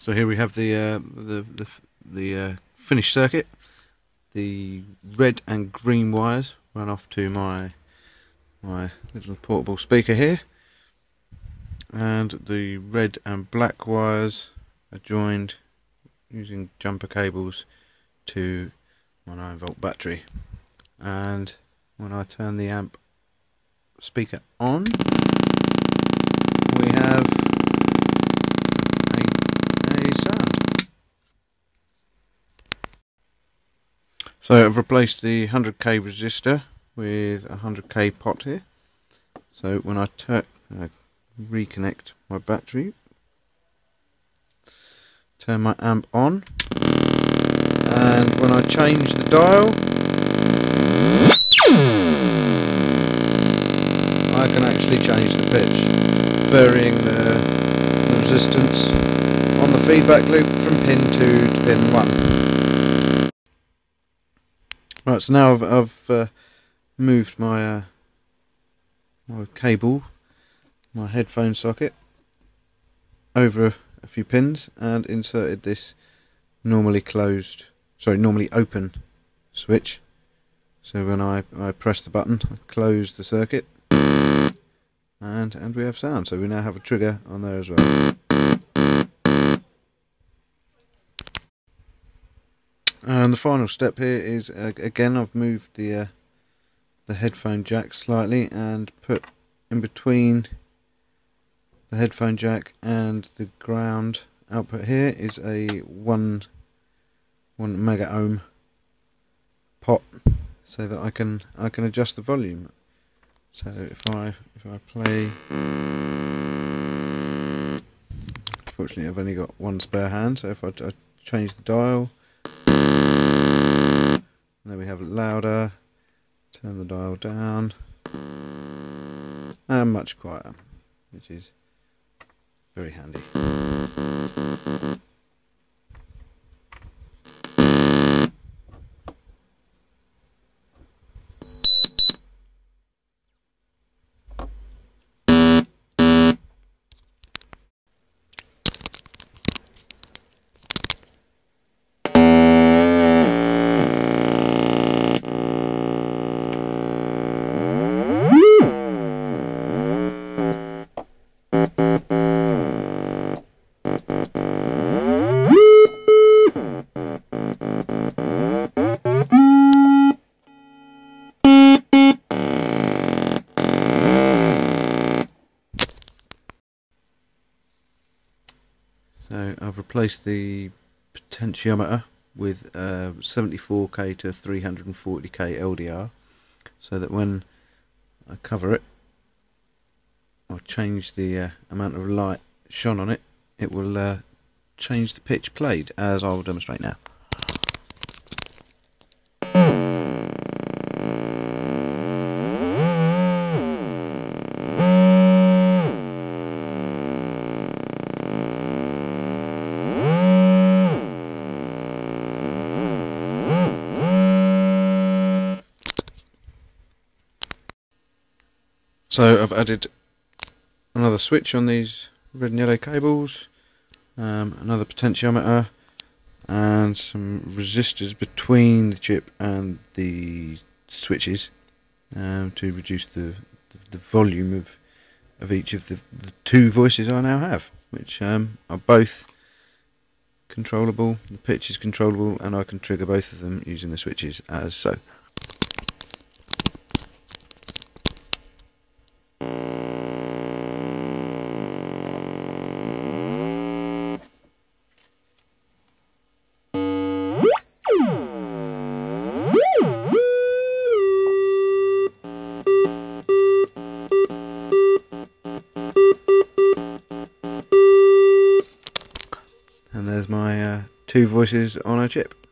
So here we have the uh, the the, the uh, finished circuit. The red and green wires run off to my my little portable speaker here, and the red and black wires are joined using jumper cables to my 9 volt battery. And when I turn the amp speaker on, we have So I've replaced the 100k resistor with a 100k pot here. So when I uh, reconnect my battery, turn my amp on, and when I change the dial, I can actually change the pitch, varying the, the resistance on the feedback loop from pin 2 to pin 1. Right, so now I've, I've uh, moved my uh, my cable, my headphone socket, over a, few pins and inserted this normally closed, sorry, normally open switch. So when I, I press the button, I close the circuit, and and we have sound. So we now have a trigger on there as well. And the final step here is uh, again I've moved the uh, the headphone jack slightly and put in between the headphone jack and the ground output here is a one one mega ohm pot so that I can I can adjust the volume. So if I if I play Fortunately I've only got one spare hand so if I, I change the dial and then we have louder, turn the dial down, and much quieter, which is very handy. So I've replaced the potentiometer with uh, 74k to 340k LDR so that when I cover it I'll change the uh, amount of light shone on it it will uh, change the pitch played as I will demonstrate now. So I've added another switch on these red and yellow cables, um, another potentiometer, and some resistors between the chip and the switches um, to reduce the, the, the volume of of each of the, the, two voices I now have, which um, are both controllable. The pitch is controllable, and I can trigger both of them using the switches as so. Two voices on a chip.